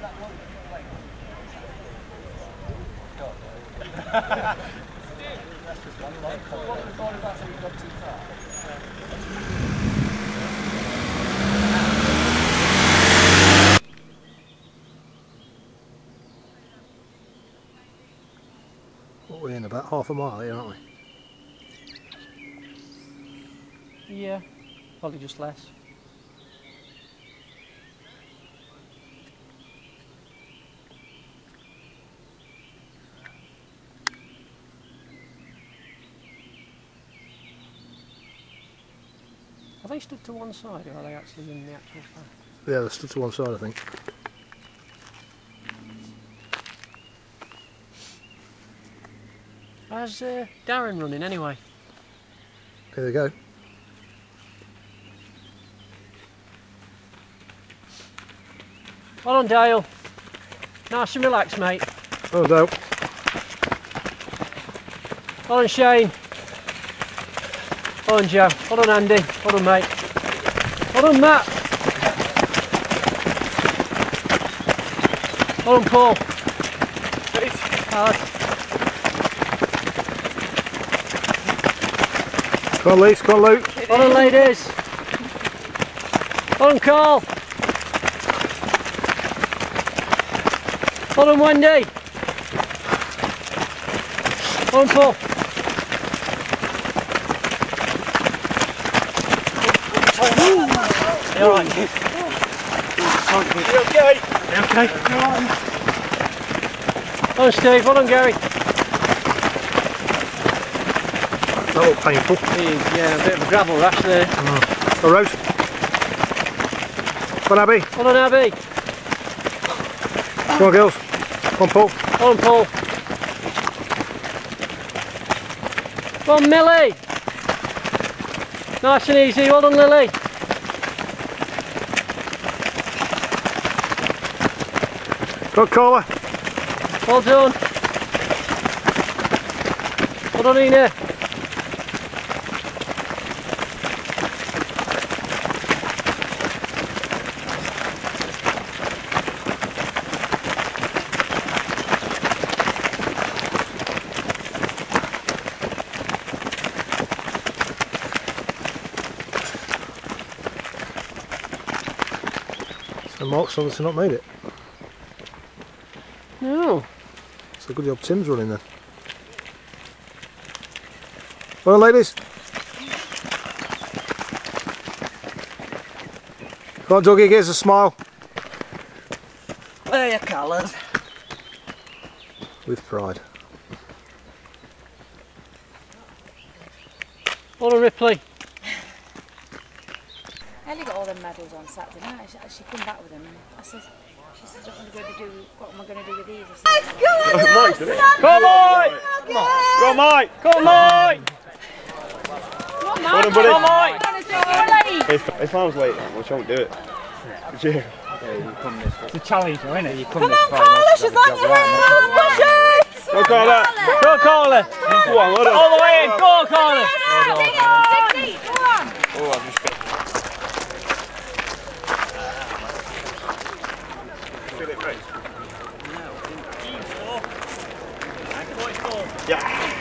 What we're in about half a mile here, aren't we? Yeah, probably just less. They stood to one side or are they actually in the actual path? Yeah, they're stood to one side, I think. How's uh, Darren running anyway? Here they go. Well on Dale. Nice and relaxed mate. Oh, no. Well on Shane. Well on Joe. Well on Andy. Well on mate. Well on Matt. Well on Paul. Hard. Come on, Lise, come on, Luke. Well on ladies. Well on Carl. Well on Wendy. Well on Paul. You alright? You okay? You okay? On Steve. Well on Gary. That looked painful. Yeah, a bit of a gravel rash there. Mm. Oh, Rose. Come on, Abby. Well on Abby. Come on, girls. Come on, Paul. Well on Paul. Well on Millie. Nice and easy. Well done Lily. On, Carla. Well done. Well done Ina. So Mark's obviously not made it. No. So good job Tim's running then. Well, ladies. Come on, Dougie, give us a smile. There your colours. With pride. Well done Ripley. Ellie got all them medals on Saturday night. She, she come back with them. And I said, she says, what am I going to do? What am I going to do with these? I said, Come on! Come on, Mike! Come on, Mike! Well. Come on, Mike! If, if I was late, which I won't do it. Yeah. It's a challenge, though, isn't it? You come, Come on, Carla, she's on your heels. Push it. Go, Carla. Go, Carla! Go on, well done. All the way in! Go on, Carla! Sixty, go on. Oh, I've just got... Feel it, Grace? Yeah.